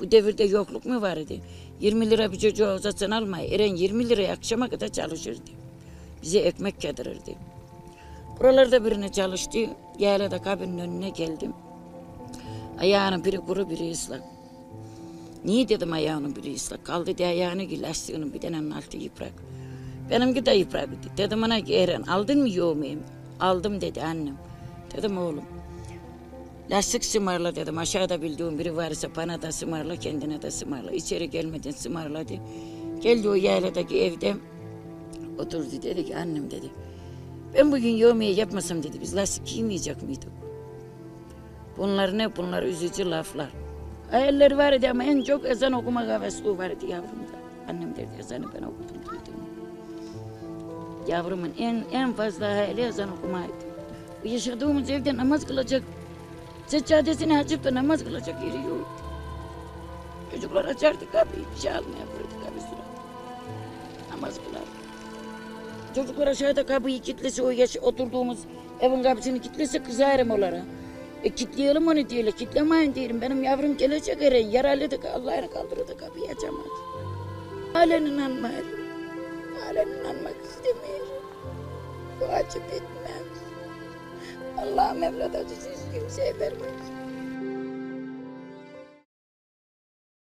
Bu devirde yokluk mu vardı? 20 lira bir çocuğa uzatsan alma. Eren 20 liraya akşama kadar çalışırdı. Bize ekmek yedirirdi. Buralarda birine çalıştı. Yaylada kabinin önüne geldim. Ayağının biri kuru biri ıslak. Niye dedim ayağının biri ıslak? Kaldı diye ayağını ki lastiğinin bir tanenin altı yıprak. Benimki de yıprak idi. Dedim ona Eren aldın mı yok muyum? Aldım dedi annem. Dedim oğlum. Lastik sımarla dedim. Aşağıda bildiğim biri varsa bana da sımarla kendine de sımarla. İçeri gelmeden sımarladı. Geldi o yayladaki evde oturdu dedi ki annem dedi. Ben bugün yemeği yapmasam dedi. Biz lastik giymeyecek miydik? Bunlar ne? Bunlar üzücü laflar. Hayaller vardı ama en çok ezan okuma havesli vardı yavrumda. Annem derdi ezanı ben okudum duydum. Yavrumun en en fazla hayali ezan okumaydı. Yaşadığımız evde namaz kılacak, seccadesini açıp da namaz kılacak yeri yoktu. Çocuklar açardı kapıyı, bir şey almaya vurdu kapı suratı. Namaz kılardı. Çocuklar aşağıda kapıyı kilitlese, o yaş oturduğumuz evin kapısını kilitlese kızarım onlara. E kitleyelim onu diyorlar, kitlemeyin diyelim. Benim yavrum gelecek eren, yaralıydı, Allah'ını kaldırırdı kapıyı açamaz. Halen inanmıyor. Halen inanmak istemiyor. Bu acı bitmez. Allah'ım evlat acısı hiç kimseye vermez.